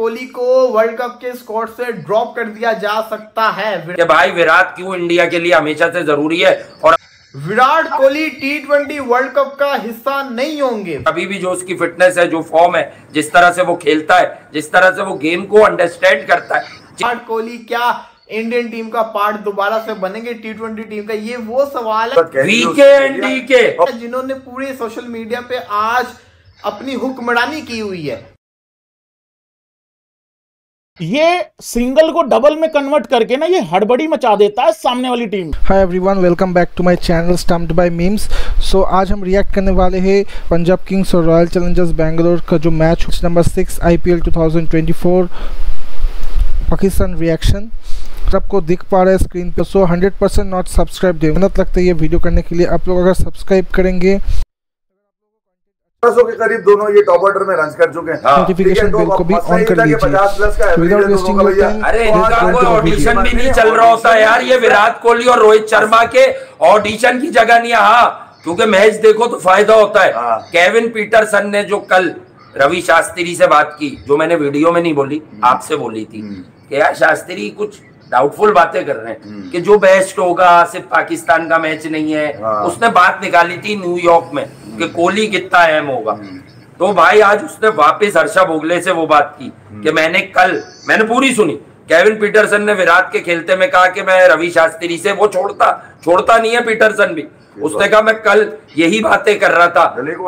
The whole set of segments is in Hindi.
कोहली को वर्ल्ड कप के स्कॉट से ड्रॉप कर दिया जा सकता है। कि भाई विराट क्यों इंडिया के लिए हमेशा से ज़रूरी है और Virat Kohli T twenty world cup का हिस्सा नहीं होंगे। अभी भी जो उसकी फिटनेस है जो फॉर्म है जिस तरह से वो खेलता है जिस तरह से वो गेम को अंडरस्टैंड करता है। विराट कोहली क्या इंडियन टीम का पार्ट दोबारा से बनेंगे टी ट्वेंटी टीम का? ये वो सवाल है। वीके एंड डीके जिन्होंने पूरे सोशल मीडिया पे आज अपनी हुक्मरानी की हुई है। ये सिंगल को डबल में कन्वर्ट करके ना ये हड़बड़ी मचा देता है सामने वाली team hi everyone welcome back to my channel stumped by memes so आज हम रिएक्ट करने वाले हैं पंजाब किंग्स और रॉयल चैलेंजर्स बैंगलोर का जो match number six IPL 2024 Pakistan reaction आपको दिख पा रहा है स्क्रीन पे सो 100 परसेंट नॉट सब्सक्राइब मेहनत लगता है ये वीडियो करने के लिए। आप लोग अगर सब्सक्राइब करेंगे के करीब दोनों ये टॉप ऑर्डर में रन कर चुके हैं। नोटिफिकेशन बेल को भी ऑन कर लीजिए अरे इनका कोई ऑडिशन भी नहीं चल रहा होता यार ये विराट कोहली और रोहित शर्मा के ऑडिशन की जगह नहीं है। हाँ क्योंकि मैच देखो तो फ़ायदा होता है। हाँ। केविन पीटरसन ने जो कल रवि शास्त्री से बात की जो मैंने वीडियो में नहीं बोली आपसे बोली थी कि यार शास्त्री कुछ डाउटफुल बातें कर रहे हैं कि जो बेस्ट होगा सिर्फ़ पाकिस्तान का मैच नहीं है। हाँ। उसने बात निकाली थी न्यूयॉर्क में। कि कोहली कितना अहम होगा। तो भाई आज उसने वापस हर्षा भोगले से वो बात की कि मैंने कल मैंने पूरी सुनी। केविन पीटरसन ने विराट के खेलते में कहा कि मैं रवि शास्त्री से वो छोड़ता छोड़ता नहीं है पीटरसन भी। उसने कहा मैं कल यही बातें कर रहा था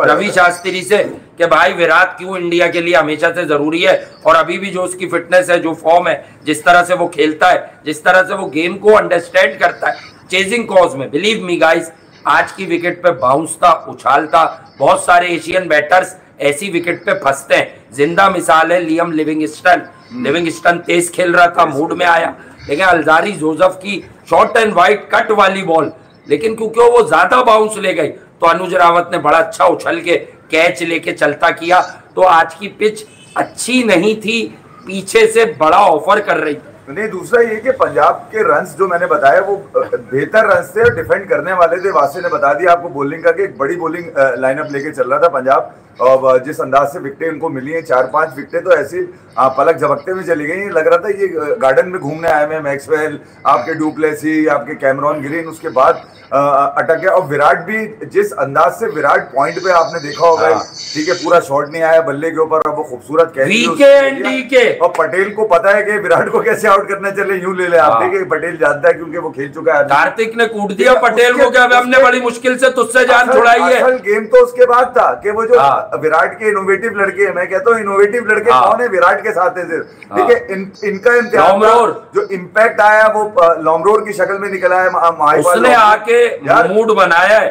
रवि शास्त्री से कि भाई विराट क्यों इंडिया के लिए हमेशा से ज़रूरी है और अभी भी जो उसकी फिटनेस है जो फॉर्म है जिस तरह से वो खेलता है जिस तरह से वो गेम को अंडरस्टैंड करता है चेजिंग कॉज में बिलीव मी गाइस आज की विकेट पे बाउंस था उछाल था बहुत सारे एशियन बैटर्स ऐसी विकेट पे फंसते हैं। ज़िंदा मिसाल है लियम लिविंगस्टन लिविंगस्टन तेज खेल रहा था मूड में आया। लेकिन अलजारी जोसेफ की शॉर्ट एंड वाइट कट वाली बॉल लेकिन क्योंकि वो ज़्यादा बाउंस ले गई तो अनुज रावत ने बड़ा अच्छा उछल के कैच लेके चलता किया। तो आज की पिच अच्छी नहीं थी पीछे से बड़ा ऑफ़र कर रही थी। नहीं दूसरा ये कि पंजाब के रन्स जो मैंने बताया वो बेहतर रन्स थे और डिफेंड करने वाले थे। वासी ने बता दिया आपको बॉलिंग का कि एक बड़ी बॉलिंग लाइनअप लेके चल रहा था पंजाब। और जिस अंदाज से विकेटें उनको मिली हैं चार पाँच विकेटें तो ऐसी पलक झपकते में चली गई लग रहा था ये गार्डन में घूमने आए हैं मैक्सवेल आपके डुप्लेसी आपके कैमरॉन ग्रीन उसके बाद अटक गया। और विराट भी जिस अंदाज से विराट पॉइंट पे आपने देखा होगा हाँ। ठीक है पूरा शॉट नहीं आया बल्ले के ऊपर वो खूबसूरत कैच और पटेल को पता है कि विराट को कैसे आउट करना चले यूँ ले ले। आप हाँ। देखिए पटेल जानता है क्योंकि वो खेल चुका है। कार्तिक ने कूट दिया पटेल को क्या हमने बड़ी मुश्किल से तुझसे जान छुड़ाई है? असल गेम तो उसके बाद था कि वो जो हाँ। विराट के इनोवेटिव लड़के हैं मैं कहता हूँ इनोवेटिव लड़के हाँ। कौन है विराट के साथ है सिर्फ़? ठीक है इनका इम्तिहान जो इम्पैक्ट आया वो लॉमरोर की शक्ल में निकला है उसने आके मूड बनाया है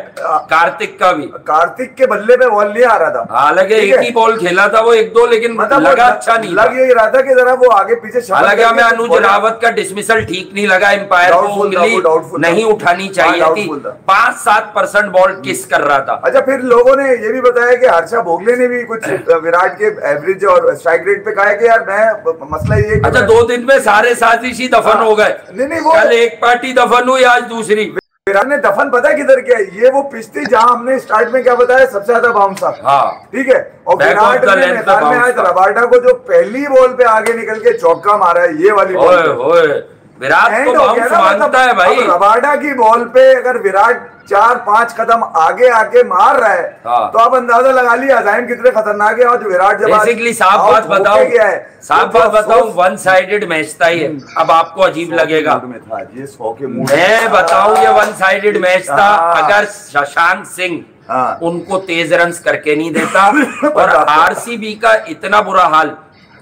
कार्तिक का भी। कार्तिक के बल्ले पे बॉल नहीं आ रहा था। हालाँकि एक ही। बॉल खेला था वो एक दो लेकिन मतलब लगा अच्छा नहीं लग यही रहा था कि जरा वो आगे पीछे हालाँकि हमें अनुज रावत का डिसमिसल ठीक नहीं लगा एम्पायर को उंगली नहीं उठानी हाँ, चाहिए थी। पाँच सात परसेंट बॉल किस कर रहा था। अच्छा फिर लोगों ने ये भी बताया कि हर्षा भोगले ने भी कुछ विराट के एवरेज और स्ट्राइक रेट पे कहा कि यार मैं मसला ये अच्छा दो दिन में सारे साजिशी दफन हाँ। हो गए। नहीं, नहीं, वो- कल एक पार्टी दफन हुई आज दूसरी। विराट ने दफन पता किधर किया है? ये वो पिस्ती जहाँ हमने स्टार्ट में क्या बताया सबसे ज़्यादा बाउंस हाँ। ठीक है? और विराट ने मैदान में आज रबाडा को जो पहली बॉल पे आगे निकल के चौका मारा है ये वाली बॉल विराट End तो हो बाउंस माँगता है भाई। रबाडा की बॉल पे अगर विराट चार पाँच कदम आगे आके मार रहा है हाँ। तो आप अंदाज़ा लगा लिया अजाइम कितने खतरनाक है और जो विराट जब बेसिकली साफ़ बात होके बताऊँ है। साफ़ तो बात जो बताऊँ वन साइडेड मैच था ये। अब आपको अजीब लगेगा। ये सौ के में बताऊँ ये वन साइडेड मैच था। हाँ। अगर शशांक सिंह हाँ। उनको तेज रन करके नहीं देता और आरसीबी का इतना बुरा हाल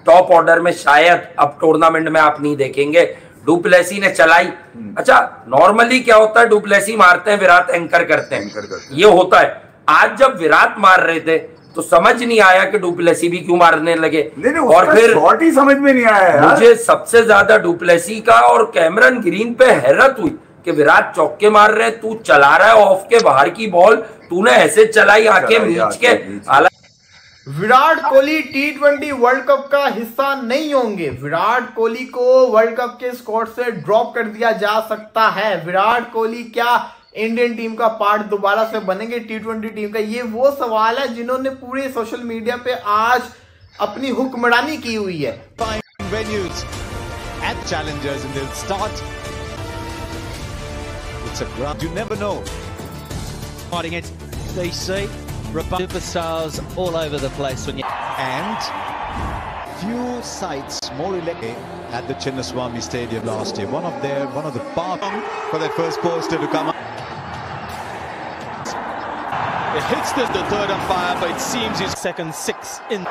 टॉप ऑर्डर में शायद अब टूर्नामेंट में आप नहीं देखेंगे। डुप्लेसी ने चलाई। हम्म। अच्छा नॉर्मली क्या होता है? डुप्लेसी मारते हैं विराट एंकर करते हैं। एंकर करते ये होता है। आज जब विराट मार रहे थे तो समझ नहीं आया कि डुप्लेसी भी क्यों मारने लगे। नहीं नहीं और फिर शॉट ही समझ में नहीं आया मुझे सबसे ज़्यादा डुप्लेसी का और कैमरन ग्रीन पे हैरत हुई कि विराट चौके मार रहे तू चला रहा है ऑफ़ के बाहर की बॉल तूने ऐसे चलाई आके मीच के। हालाँकि Virat Kohli T twenty world cup का हिस्सा नहीं होंगे। विराट कोहली को वर्ल्ड कप के स्कॉट से ड्रॉप कर दिया जा सकता है। विराट कोहली क्या इंडियन टीम का पार्ट दोबारा से बनेंगे टी ट्वेंटी टीम का? ये वो सवाल है जिन्होंने पूरे सोशल मीडिया पे आज अपनी हुक्मरानी की हुई है। It. DC, superstars all over the place when you. And few sites more electric at the Chinnaswamy Stadium last year. One of their, one of the park for their first poster to come up. It hits the, the third umpire, but it seems he's second six in.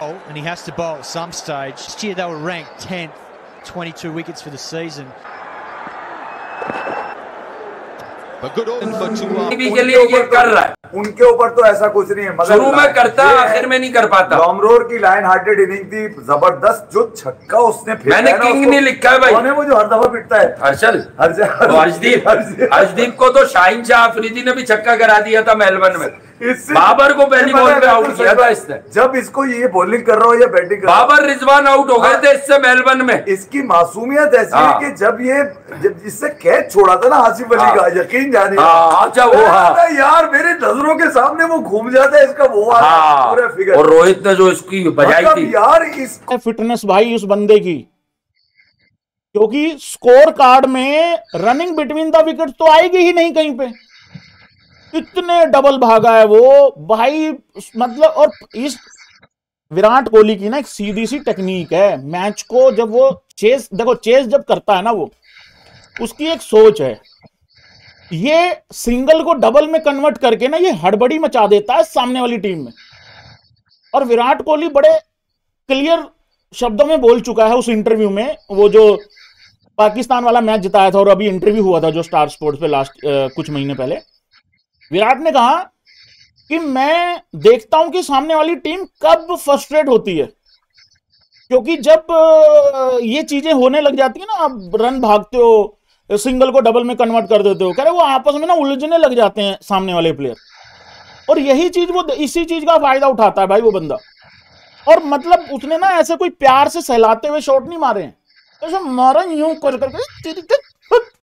Oh, and he has to bowl at some stage. Last year they were ranked 10th, 22 wickets for the season. के लिए ये कर रहा है। उनके ऊपर तो ऐसा कुछ नहीं है मगर शुरू में करता आखिर में नहीं कर पाता। लॉमरोर की लाइन हार्टेड इनिंग थी ज़बरदस्त जो छक्का उसने मैंने किंग नहीं लिखा है भाई। वो जो हर दफ़ा पिटता है? हर्षल। हर्षदीप हर्षदीप को तो शाहिन शाह अफरीदी ने भी छक्का करा दिया था मेलबर्न में। बाबर को पहली बॉल पे आउट किया था इसने। जब इसको ये बॉलिंग कर रहा हो या बैटिंग कर बाबर रिजवान आउट हो गए थे इससे मेलबर्न में। इसकी मासूमियत ऐसी है हाँ। कि जब ये जब इससे कैच छोड़ा था ना आसिफ अली हाँ। का यकीन जाने हाँ, अच्छा वो हाँ। यार मेरे नज़रों के सामने वो घूम जाता है इसका वो वाला हाँ। पूरा फिगर और रोहित ने जो इसकी बजाई मतलब थी। यार इस फिटनेस भाई उस बंदे की? क्योंकि स्कोर कार्ड में रनिंग बिटवीन द विकेट तो आएगी ही नहीं कहीं पे। इतने डबल भागा है वो भाई मतलब और इस विराट कोहली की ना एक सीधी सी टेक्निक है। मैच को जब वो चेस देखो चेस जब करता है ना वो उसकी एक सोच है। ये सिंगल को डबल में कन्वर्ट करके ना ये हड़बड़ी मचा देता है सामने वाली टीम में। और विराट कोहली बड़े क्लियर शब्दों में बोल चुका है उस इंटरव्यू में वो जो पाकिस्तान वाला मैच जिताया था और अभी इंटरव्यू हुआ था जो स्टार स्पोर्ट्स पे लास्ट आ, कुछ महीने पहले। विराट ने कहा कि मैं देखता हूँ कि सामने वाली टीम कब फ्रस्ट्रेट होती है। क्योंकि जब ये चीज़ें होने लग जाती है ना, आप रन भागते हो सिंगल को डबल में कन्वर्ट कर देते हो, कह रहे वो आपस में ना उलझने लग जाते हैं सामने वाले प्लेयर और यही चीज़ वो, इसी चीज़ का फ़ायदा उठाता है भाई वो बंदा। और मतलब उसने ना ऐसे कोई प्यार से सहलाते हुए शॉट नहीं मारे हैं। ऐसे मारा यूँ कर करके